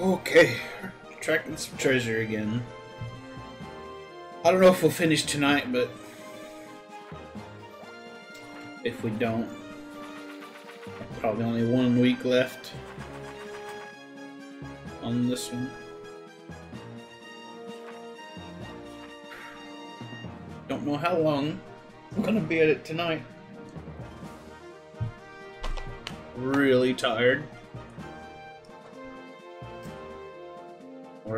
Okay, tracking some treasure again. I don't know if we'll finish tonight, but if we don't, probably only one week left on this one. Don't know how long I'm gonna be at it tonight. Really tired.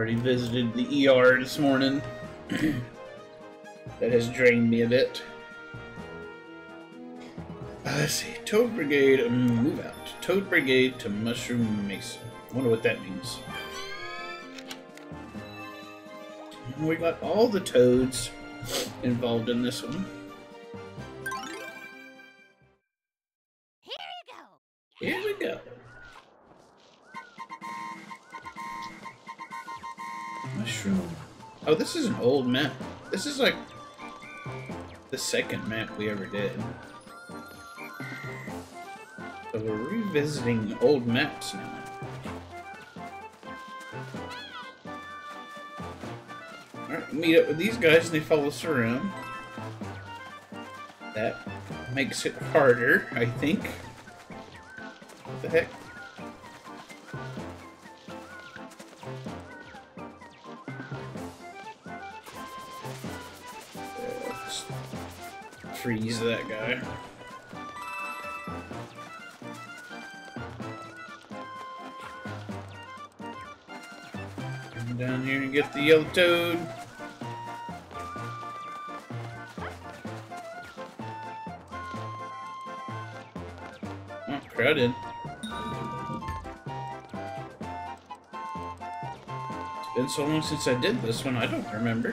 Already visited the ER this morning. that has drained me a bit. Uh, let's see. Toad Brigade, um, move out. Toad Brigade to Mushroom Mesa. wonder what that means. We got all the toads involved in this one. Oh, this is an old map. This is like the second map we ever did. So we're revisiting old maps now. Alright, meet up with these guys and they follow us around. That makes it harder, I think. What the heck? Freeze that guy. Come down here and get the yellow toad. Oh, crowded. It's been so long since I did this one, I don't remember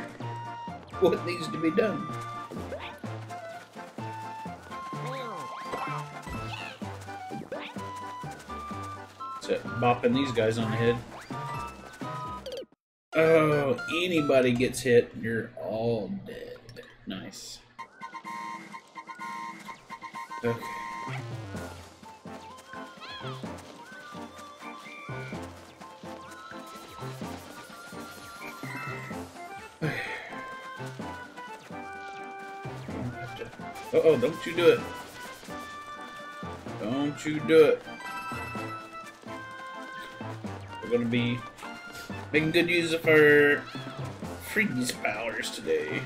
what needs to be done. Bopping these guys on the head. Oh, anybody gets hit, you're all dead. Nice. Okay. Uh oh, don't you do it. Don't you do it. We're gonna be making good use of our freeze powers today.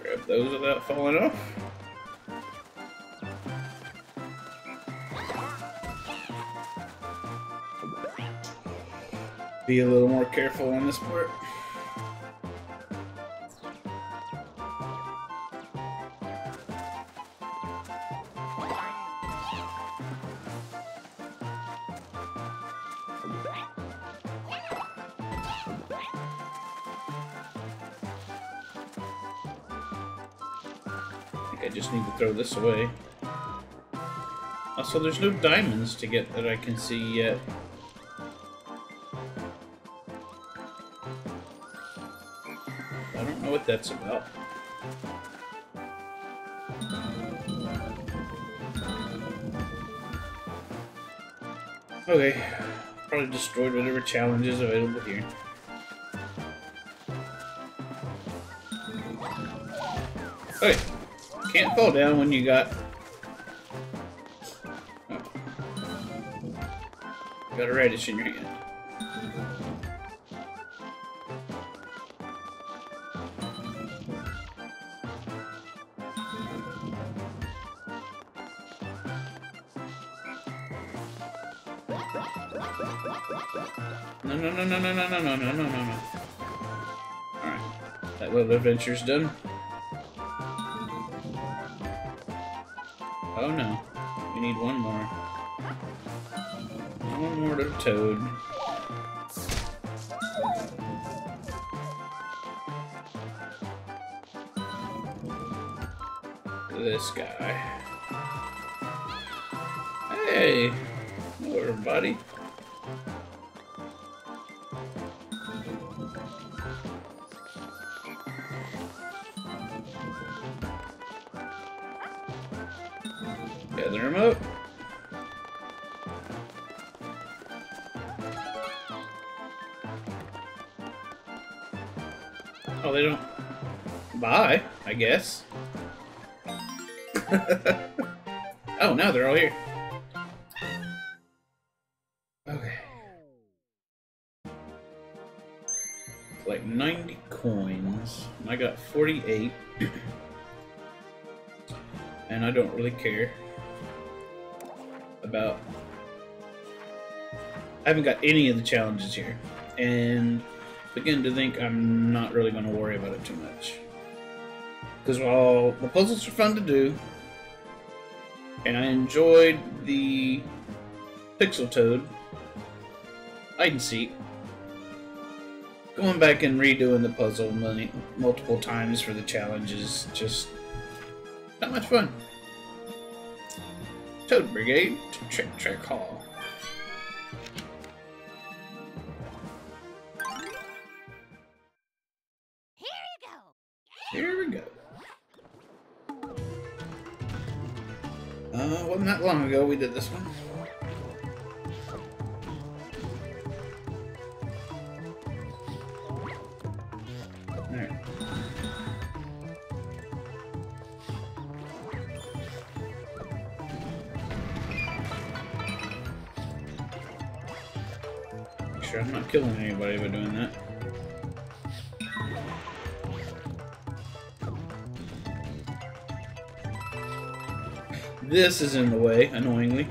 Grab those without falling off. Be a little more careful on this part. I think I just need to throw this away. Also, there's no diamonds to get that I can see yet. That's about. Okay, probably destroyed whatever challenge is available here. Okay, can't fall down when you got... Oh. Got a radish in your hand. No, no, no, no, no, no, no. Alright. That little adventure's done. Oh no. We need one more. One more to Toad. This guy. Hey! Hello, everybody. I guess. oh, now they're all here. Okay. Like 90 coins. I got 48. and I don't really care about. I haven't got any of the challenges here. And begin to think I'm not really going to worry about it too much. Because while the puzzles are fun to do, and I enjoyed the Pixel Toad hide and seek, going back and redoing the puzzle many, multiple times for the challenges just not much fun. Toad Brigade to Trick Trick Hall. Long ago we did this one. I'm not killing anybody by doing that. This is in the way, annoyingly.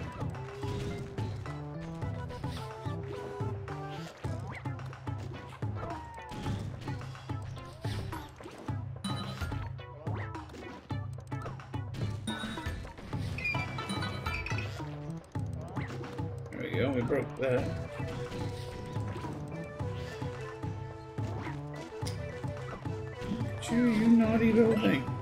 There we go, we broke that. You, you naughty little thing.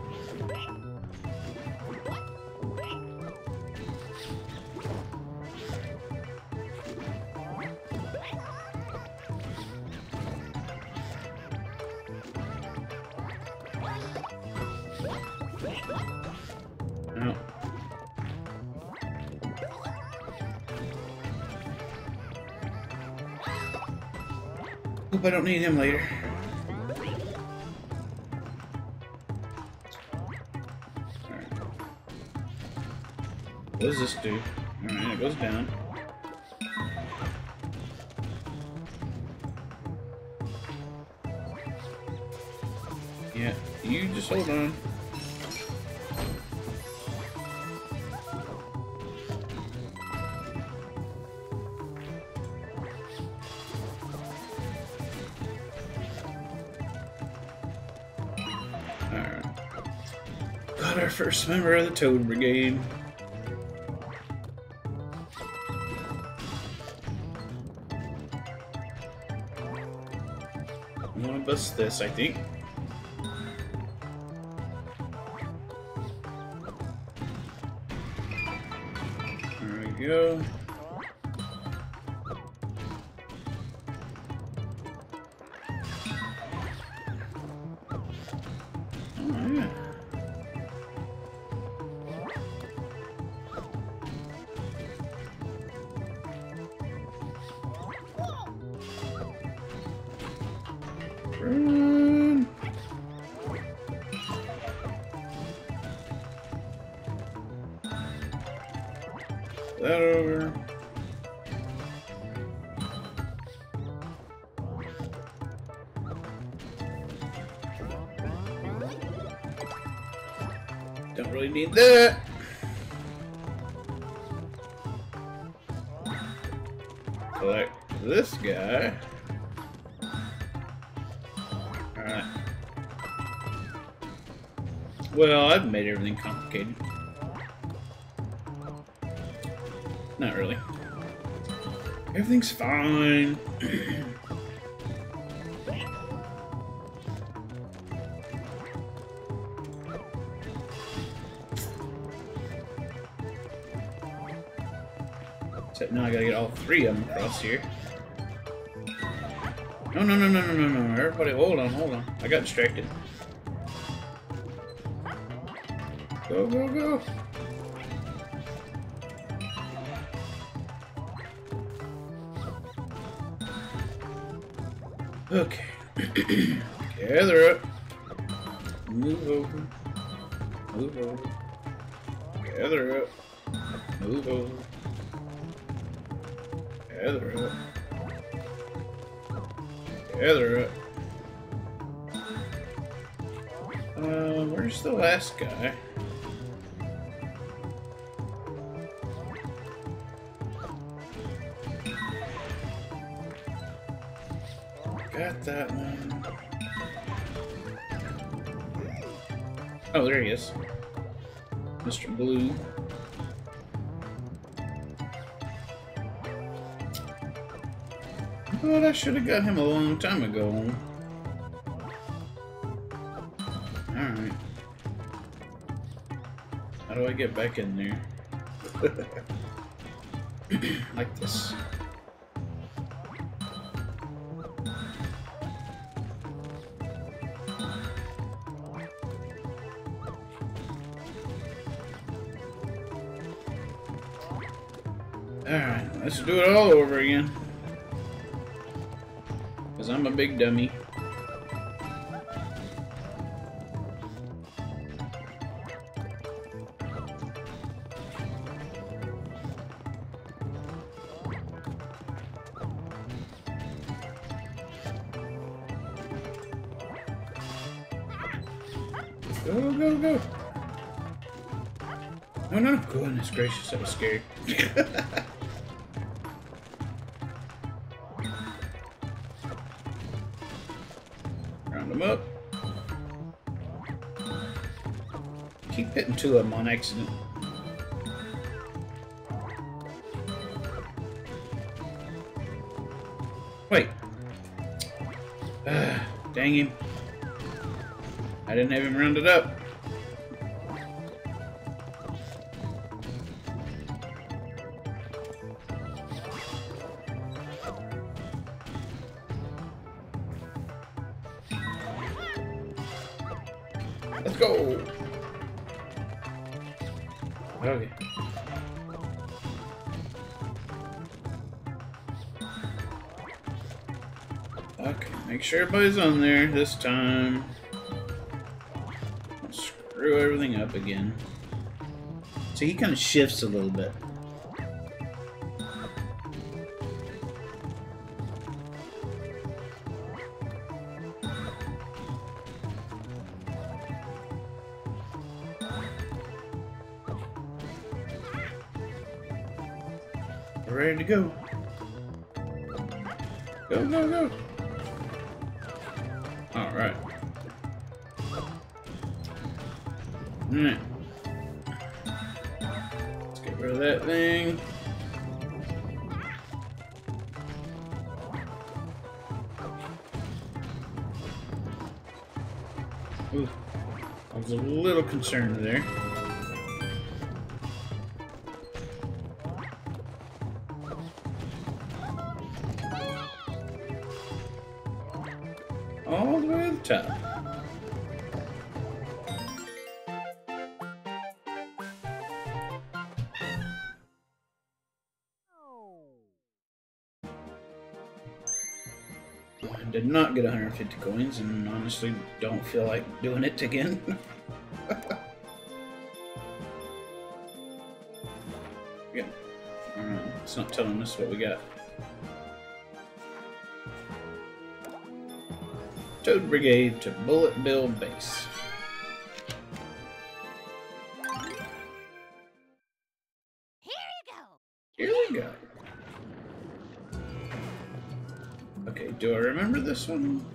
Hope I don't need him later. Alright. What does this do? Alright, it goes down. Yeah, you just hold on. First member of the Toad Brigade. I'm gonna bust this, I think. Run. Mm. That over. Don't really need that. Everything complicated. Not really. Everything's fine. Except now I gotta get all three of them across here. No, no, no, no, no, no, no. Everybody, hold on, hold on. I got distracted. go, go! Okay. Gather up. Move over. Move over. Gather up. Move over. Gather up. Gather up. Um, where's the last guy? Is. Mr. Blue. But I should have got him a long time ago. Alright. How do I get back in there? like this. Let's do it all over again. Because I'm a big dummy. Go, go, go. No, no, goodness gracious, that was scary. Accident. Wait. Ah, dang him. I didn't have him rounded up. Make sure everybody's on there this time. Screw everything up again. So he kind of shifts a little bit. Not get 150 coins and honestly don't feel like doing it again. yeah. Alright, it's not telling us what we got. Toad Brigade to Bullet Bill Base. One?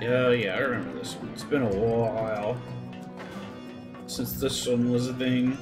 Yeah, yeah, I remember this one. It's been a while since this one was a thing.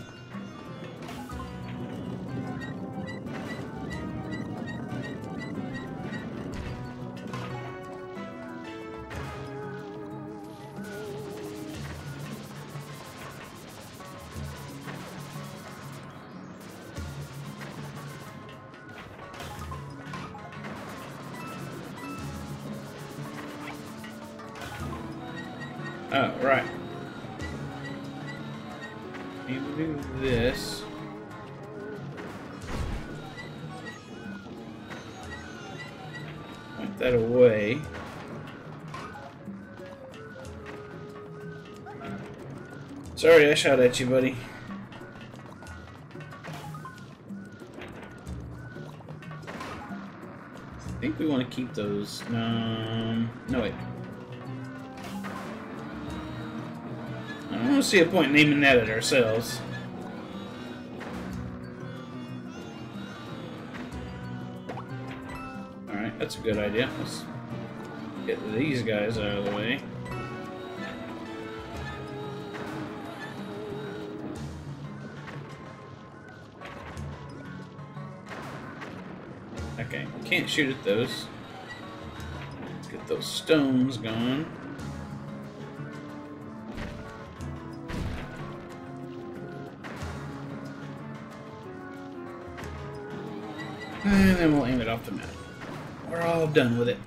Shot at you, buddy. I think we want to keep those. Um, no, wait. I don't see a point naming that at ourselves. Alright, that's a good idea. Let's get these guys out of the way. Can't shoot at those. Get those stones going. And then we'll aim it off the map. We're all done with it.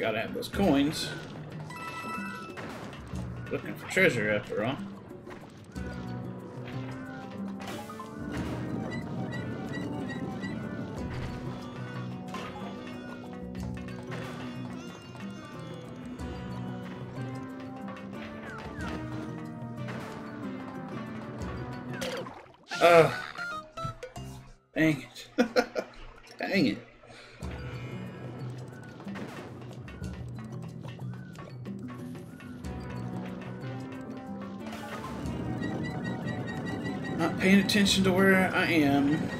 Gotta have those coins. Looking for treasure after all. Attention to where I am.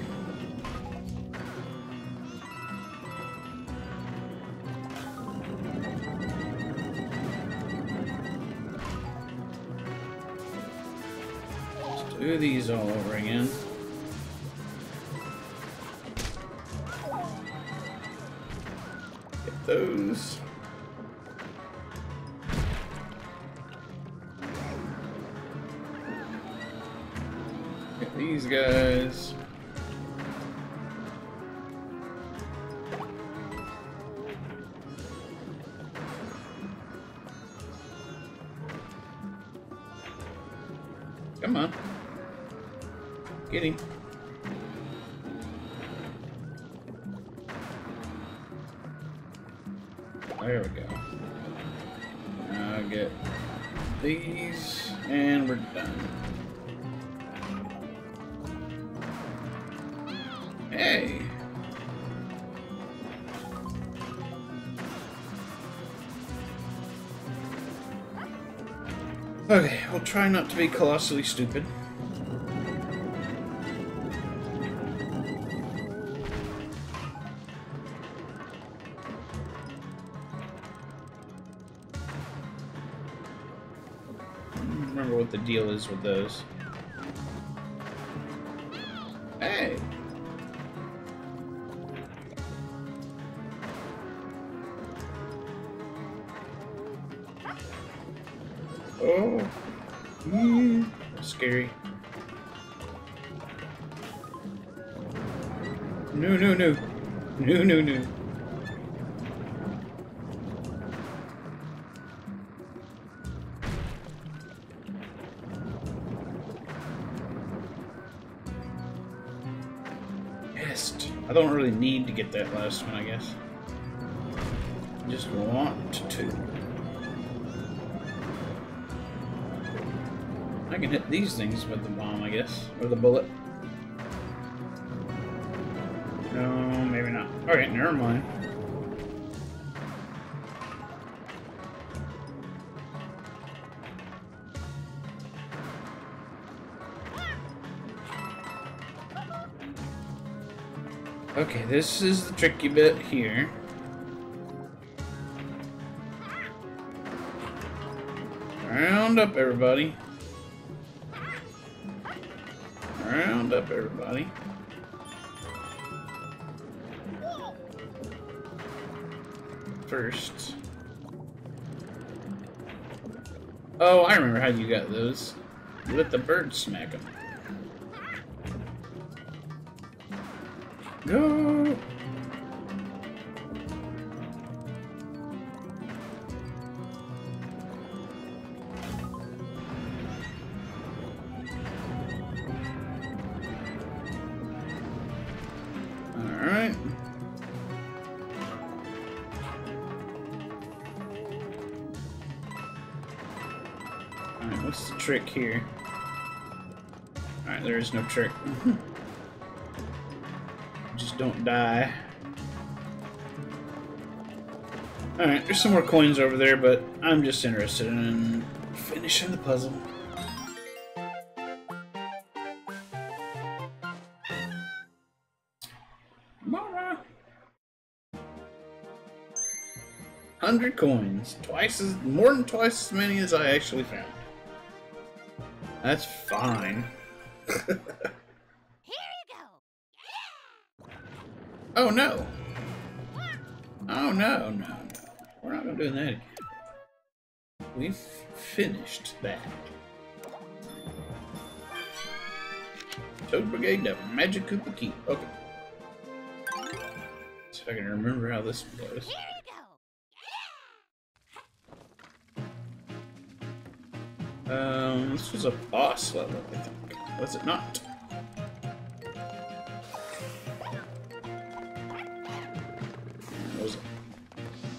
Okay, we'll try not to be colossally stupid. Remember what the deal is with those. No, no, no. No, no, no. I don't really need to get that last one, I guess. I just want to. I can hit these things with the bomb, I guess. Or the bullet. Not. Alright, never mind. Okay, this is the tricky bit here. Round up, everybody. Round up, everybody. First. Oh, I remember how you got those. You let the birds smack them. Go! Trick here? Alright, there is no trick. Just don't die. Alright, there's some more coins over there, but I'm just interested in finishing the puzzle. Mara! Hundred coins. Twice as more than twice as many as I actually found. That's fine. Here you go. Oh no! Oh no, no, no. We're not gonna do that again. We've finished that. Toad Brigade to Magic Koopa Keep. Okay. See if I can remember how this goes. Um, this was a boss level, I think. Was it not? It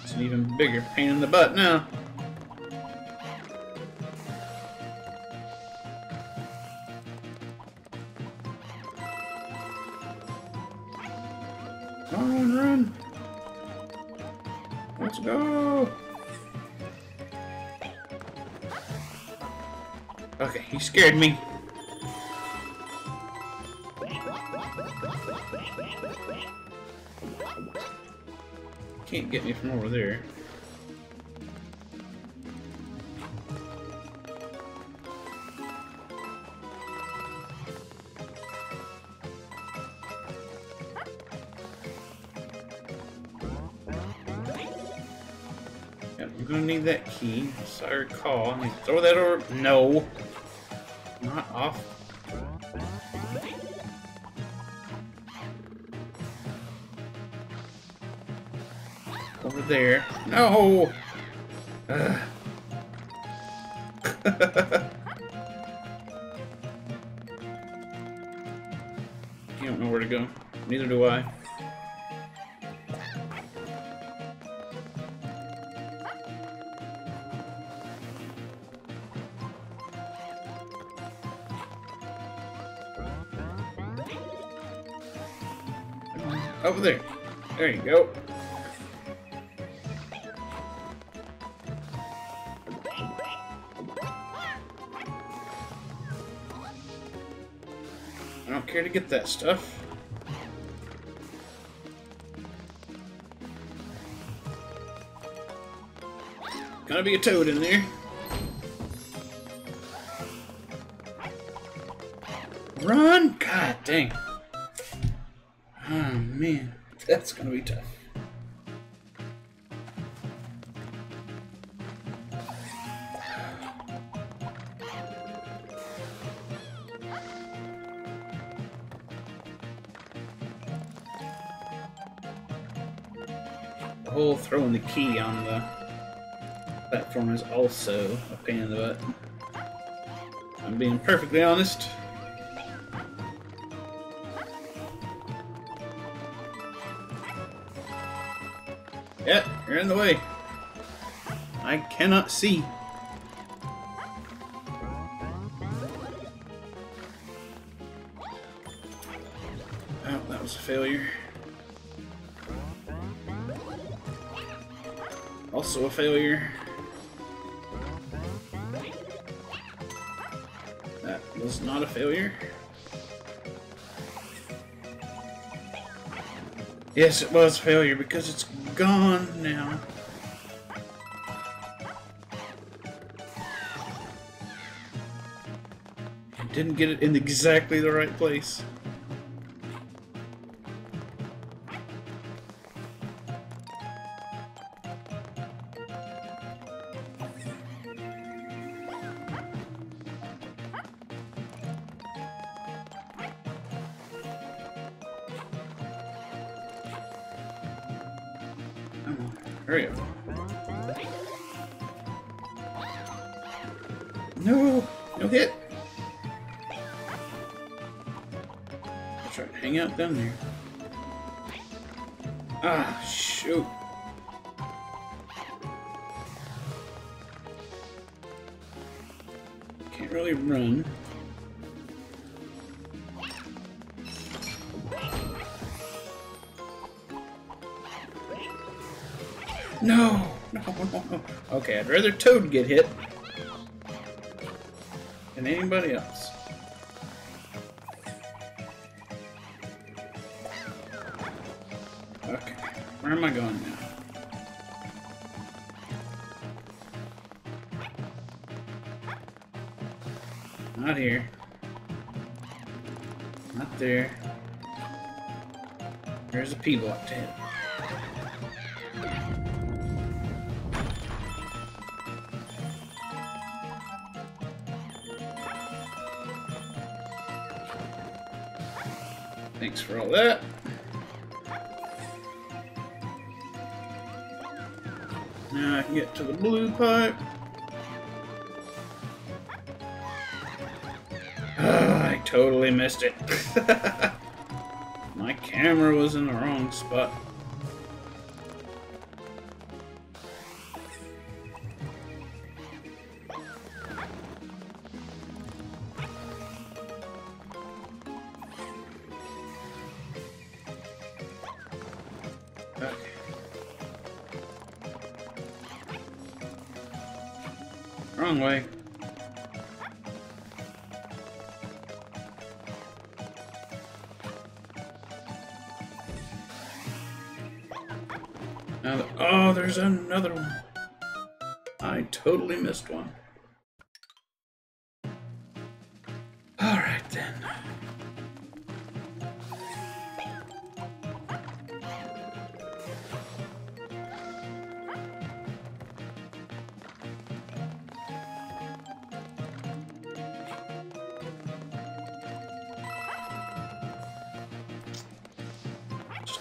It's an even bigger pain in the butt now. Come on, run! Let's go! Okay, he scared me. Can't get me from over there. Yep, I'm gonna need that key. Sorry, call. Throw that over. No. Off. Over there. No! That stuff. Gonna be a toad in there. Throwing the key on the platform is also a pain in the butt. I'm being perfectly honest. Yep, you're in the way. I cannot see. Oh, that was a failure. Also a failure. That was not a failure. Yes, it was a failure because it's gone now. I didn't get it in exactly the right place. Can't really run. No! No, no, no. Okay, I'd rather Toad get hit than anybody else. Okay, where am I going now? Not here. Not there. There's a P block to hit. Thanks for all that. Now I can get to the blue pipe. Totally missed it. My camera was in the wrong spot.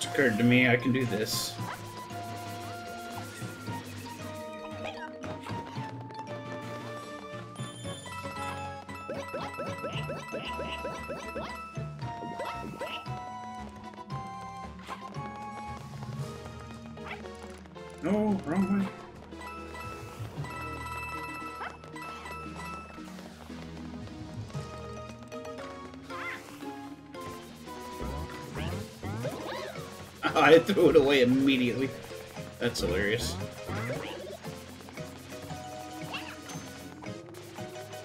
Just occurred to me I can do this. I threw it away immediately. That's hilarious.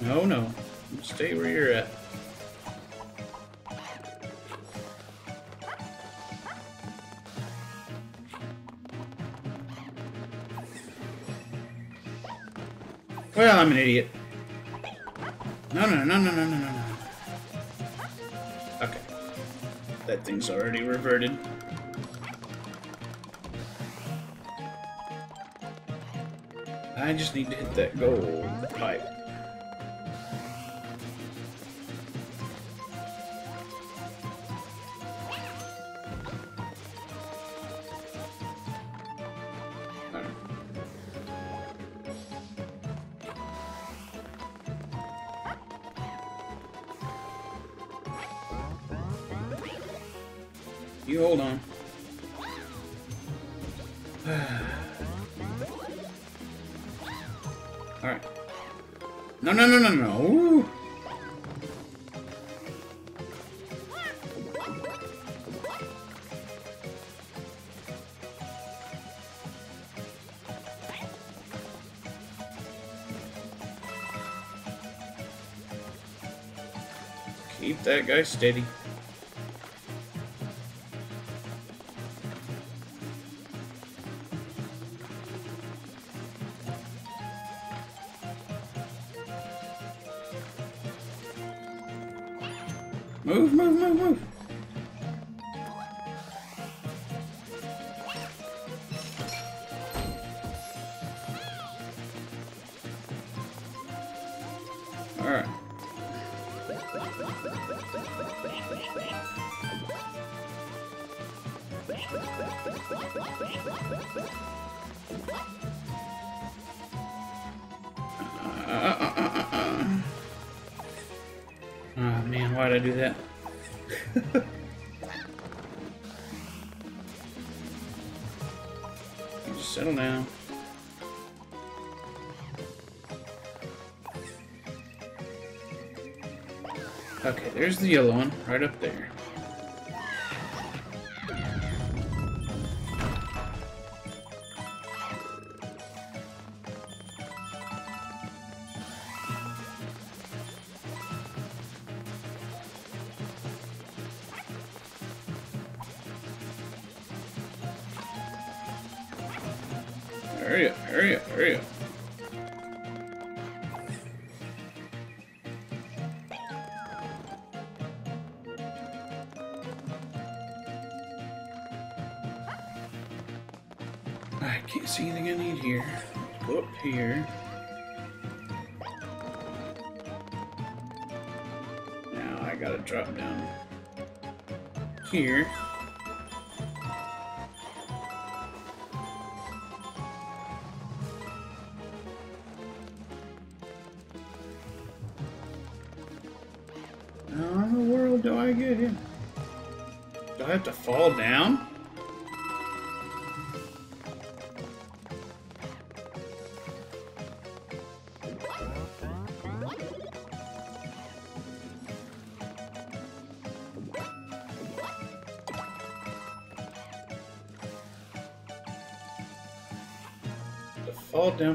No, no. Stay where you're at. Well, I'm an idiot. No, no, no, no, no, no, no, no. Okay. That thing's already reverted. Just need to hit that gold pipe. Alright. No, no, no, no, no. Keep that guy steady. I do that? Settle down. Okay, there's the yellow one, right up there. I can't see anything I need here. Go up here. Now I gotta drop down here.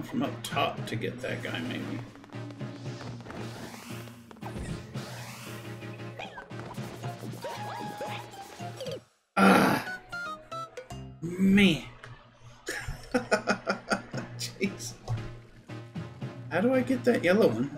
Down from up top to get that guy, maybe. Ah, man. Jeez. How do I get that yellow one?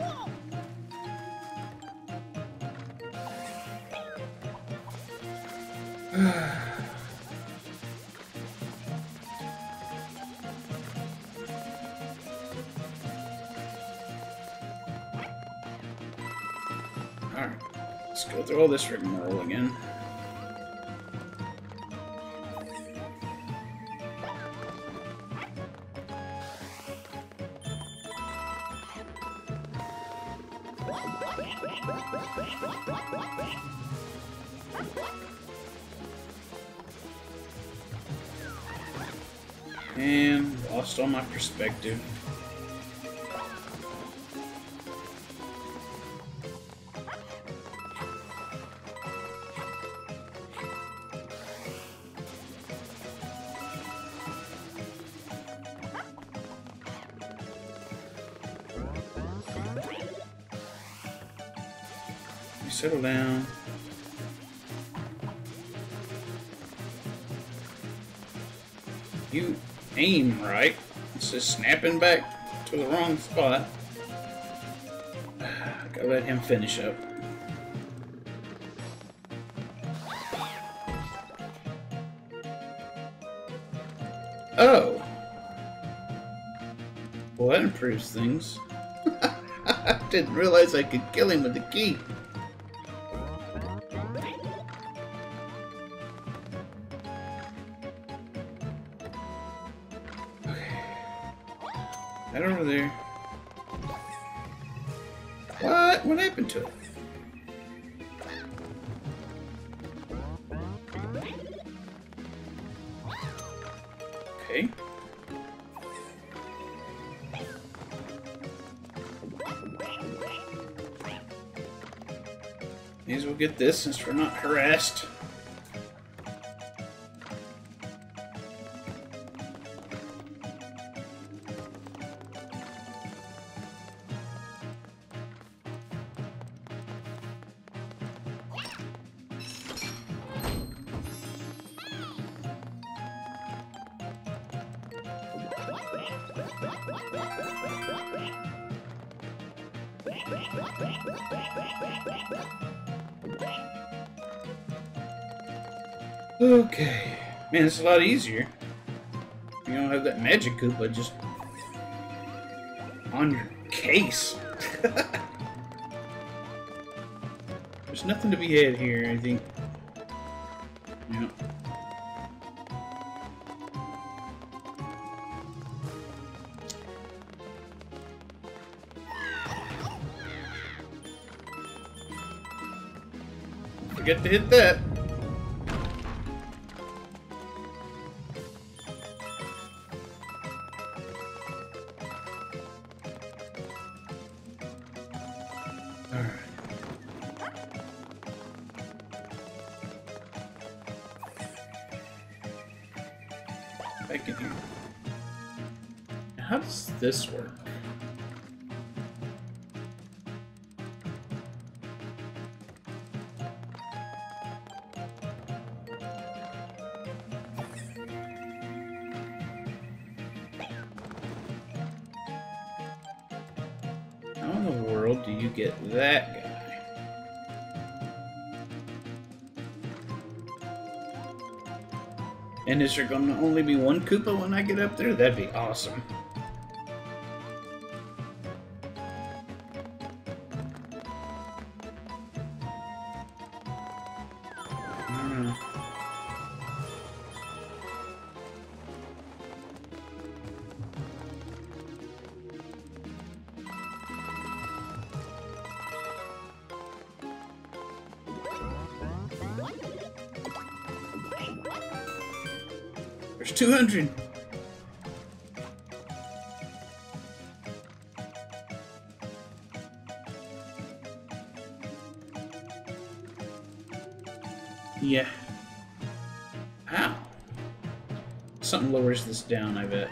And lost all my perspective. Settle down. Just snapping back to the wrong spot. Gotta let him finish up. Oh. Well, that improves things. I didn't realize I could kill him with the key. This since we're not harassed. Okay. Man, it's a lot easier. You don't have that Magikoopa just on your case. There's nothing to be had here, I think. Hit that. Is there to only be one Koopa when I get up there? That'd be awesome. There's 200. Yeah. Ow. Something lowers this down, I bet.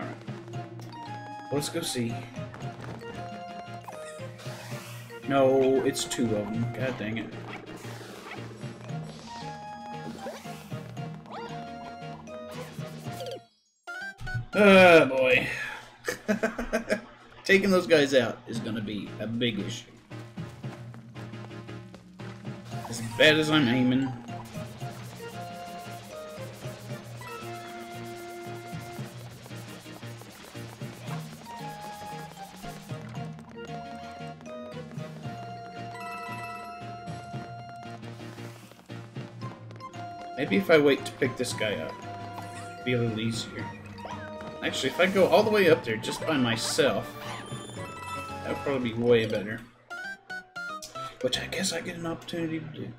Alright. Let's go see. No, it's two of them. God dang it. Oh boy. Taking those guys out is gonna be a big issue. As bad as I'm aiming. Maybe if I wait to pick this guy up, it'll be a little easier. Actually, if I go all the way up there just by myself, that would probably be way better. Which I guess I get an opportunity to do.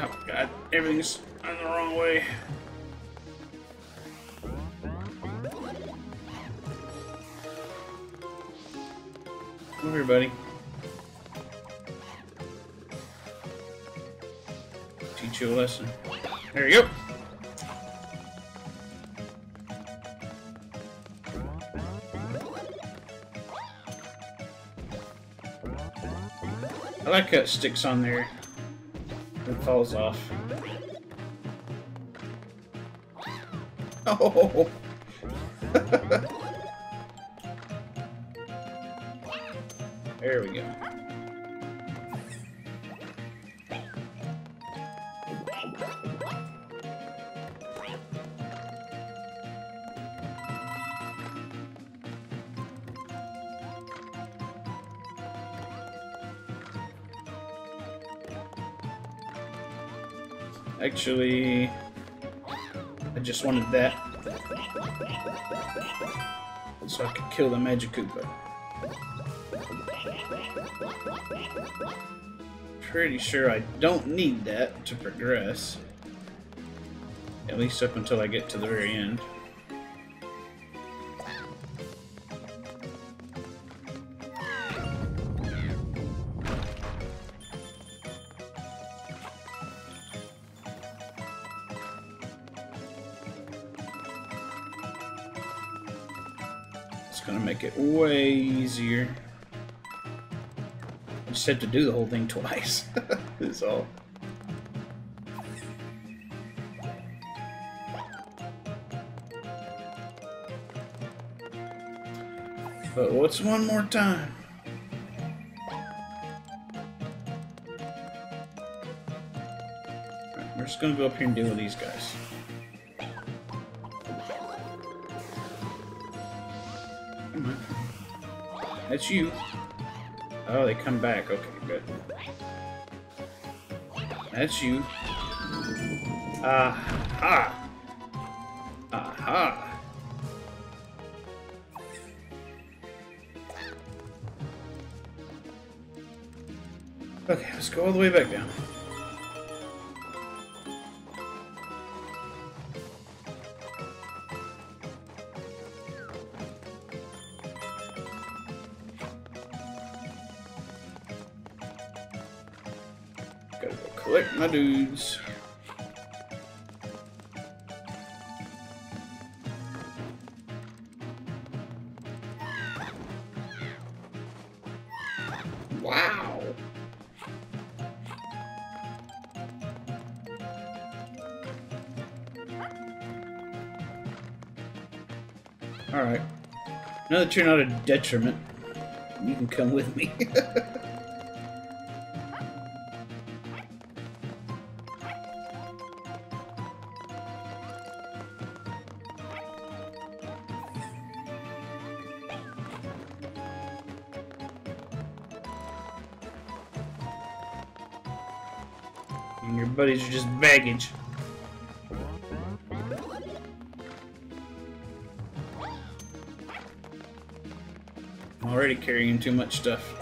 Oh god, everything's on the wrong way. Come here, buddy. Teach you a lesson. There you go. I like it sticks on there falls off. Oh! Actually, I just wanted that. So I could kill the Magikoopa. Pretty sure I don't need that to progress. At least up until I get to the very end. I just had to do the whole thing twice. That's all. But what's one more time? We're just gonna go up here and deal with these guys. That's you. Oh, they come back. Okay, good. That's you. Aha! Aha! Okay, let's go all the way back down. My dudes. Wow. Alright. Now that you're not a detriment, you can come with me. buddies are just baggage. I'm already carrying too much stuff.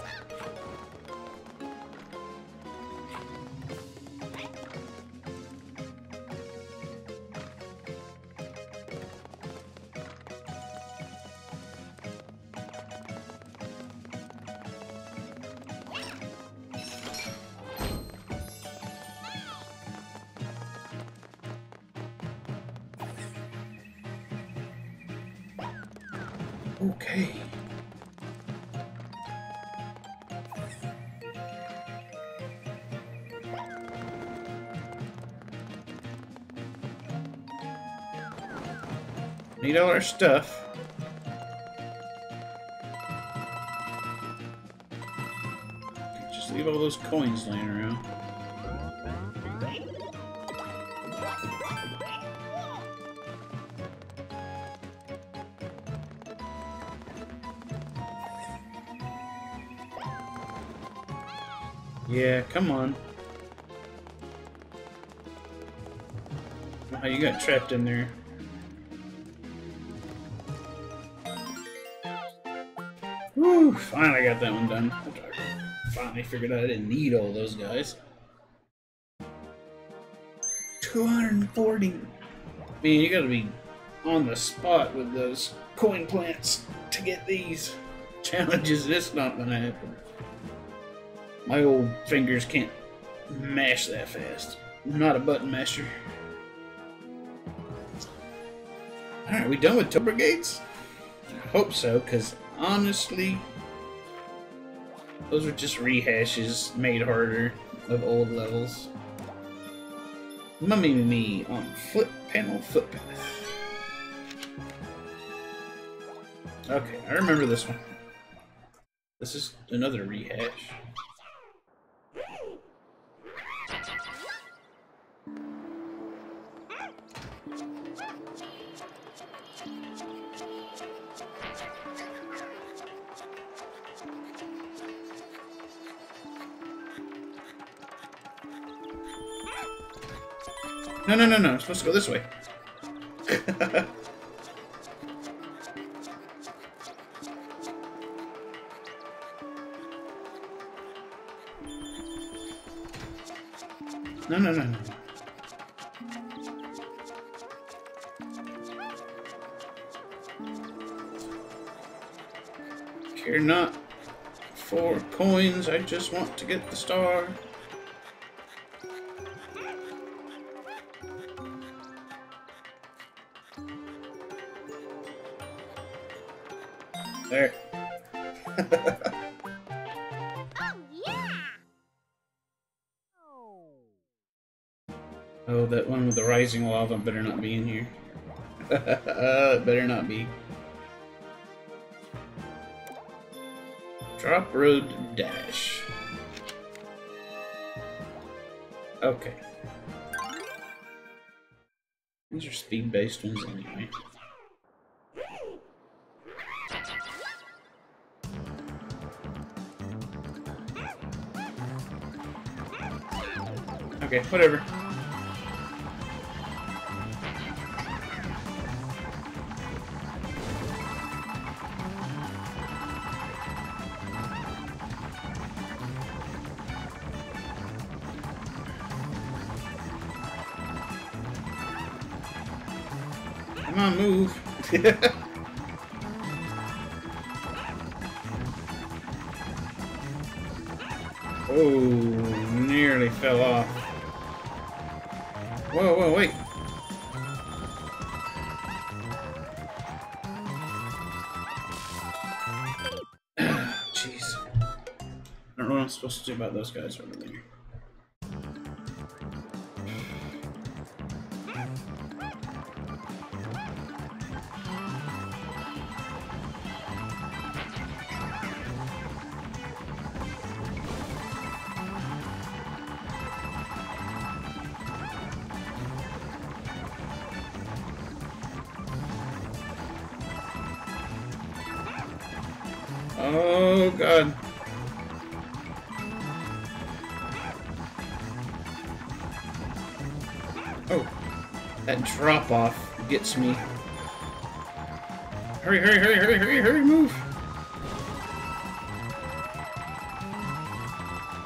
All our stuff. Just leave all those coins laying around. Yeah, come on. Oh, you got trapped in there. Finally got that one done. Finally figured out I didn't need all those guys. 240. Man, you gotta be on the spot with those coin plants to get these challenges. It's not gonna happen. My old fingers can't mash that fast. I'm not a button masher. Alright, we done with Tober Gates? I hope so, because honestly, those are just rehashes made harder of old levels. Mummy me on foot panel footpath. Okay, I remember this one. This is another rehash. No, no, no, no. I'm supposed to go this way. no, no, no, no. Care not for coins. I just want to get the star. blazing wild on better not be in here. better not be. Drop road dash. Okay. These are speed-based ones anyway. Okay, whatever. That drop off gets me. Hurry, hurry, hurry, hurry, hurry, hurry, move!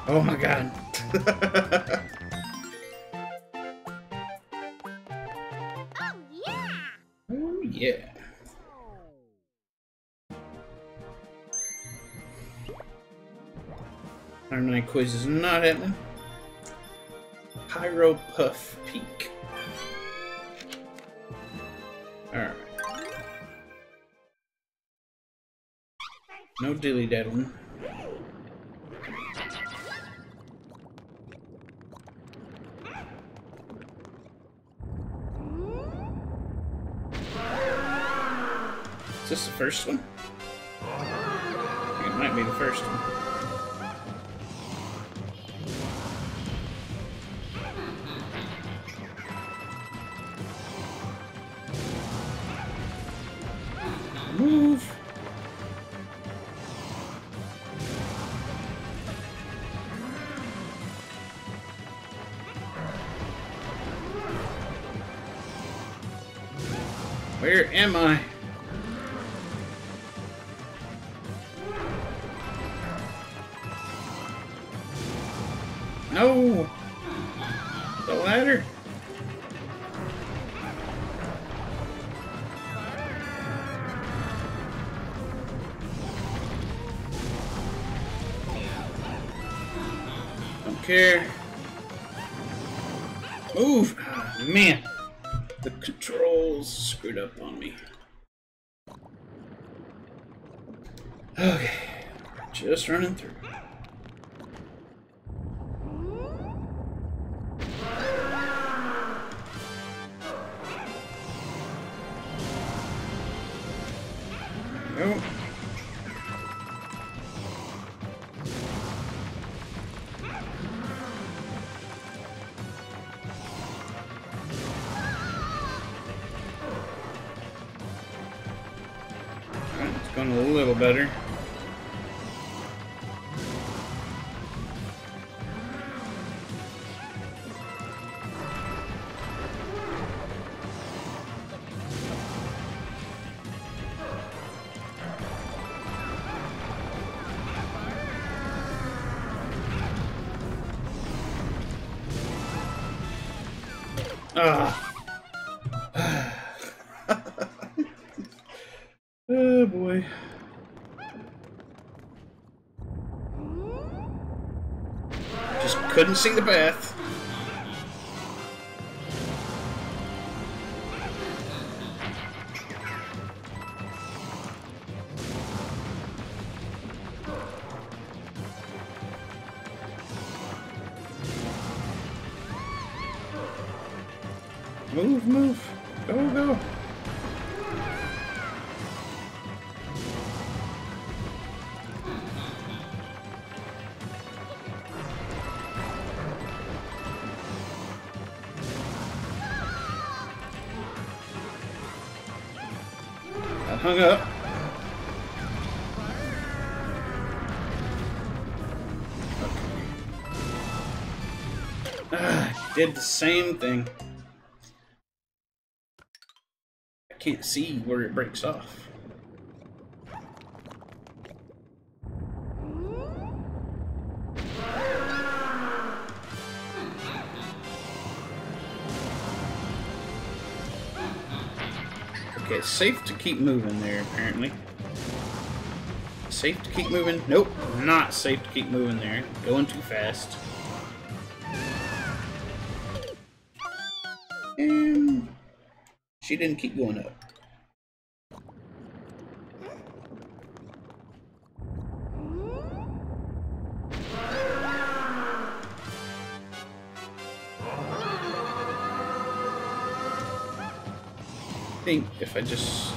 Oh my god. Oh, yeah! oh yeah. Iron Knight quiz is not happening. Pyro Puff Peak. No dilly daddling. Is this the first one? It might be the first one. A little better. See the path. Hung up. Ah, did the same thing. I can't see where it breaks off. Safe to keep moving there, apparently. Safe to keep moving? Nope, not safe to keep moving there. Going too fast. And she didn't keep going up. If I just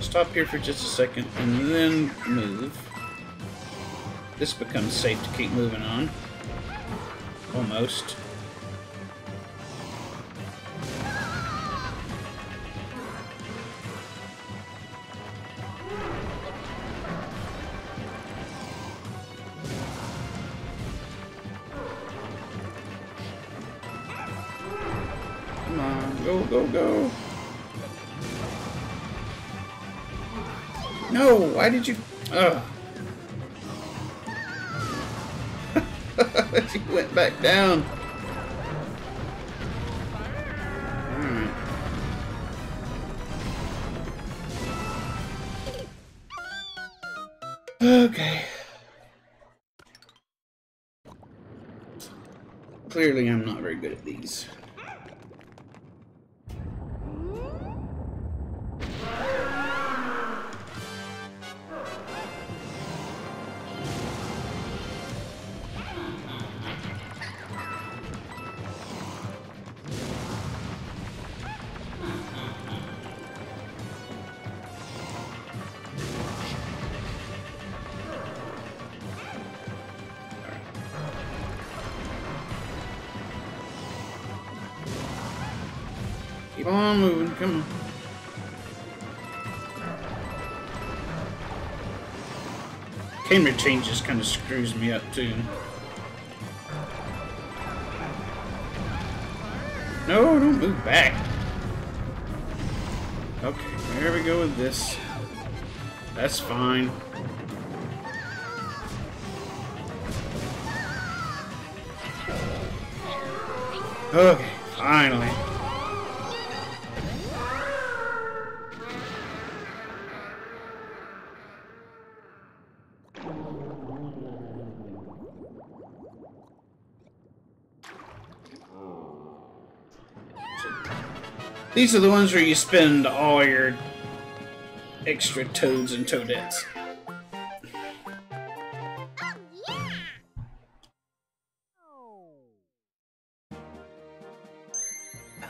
stop here for just a second and then move, this becomes safe to keep moving on. Almost. Down. On. Camera changes kind of screws me up too. No, don't move back. Okay, there we go with this. That's fine. Okay, finally. These are the ones where you spend all your extra toads and toadettes. Oh, yeah!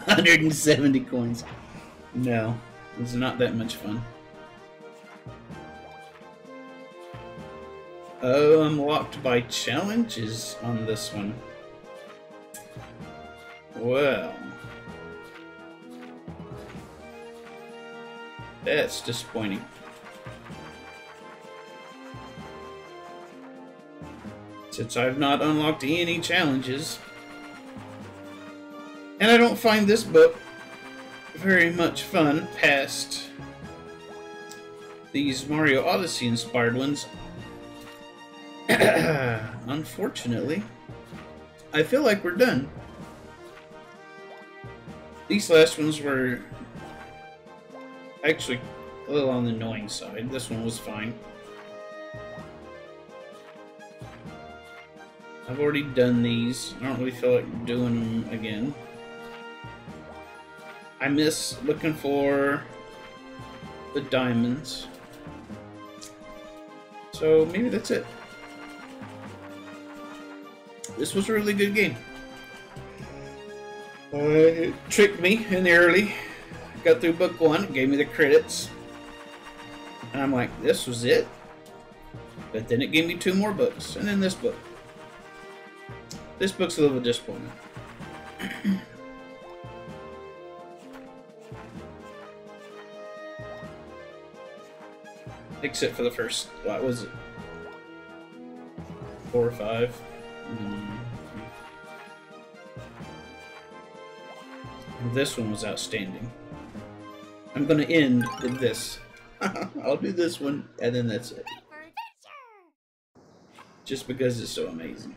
170 coins. No, it's not that much fun. Oh, I'm locked by challenges on this one. Well. That's disappointing. Since I've not unlocked any challenges, and I don't find this book very much fun past these Mario Odyssey inspired ones. Unfortunately, I feel like we're done. These last ones were actually a little on the annoying side. This one was fine. I've already done these. I don't really feel like doing them again. I miss looking for the diamonds. So maybe that's it. This was a really good game. Uh, it tricked me in the early. Got through book one, gave me the credits. And I'm like, this was it? But then it gave me two more books, and then this book. This book's a little disappointing. Except for the first, what was it? Four or five? Mm. This one was outstanding. I'm gonna end with this. I'll do this one, and then that's it. Ready for adventure! Just because it's so amazing.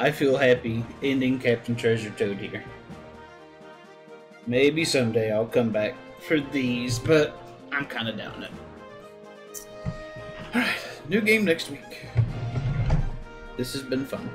I feel happy ending Captain Treasure Toad here. Maybe someday I'll come back for these, but I'm kind of down it. Alright, new game next week. This has been fun.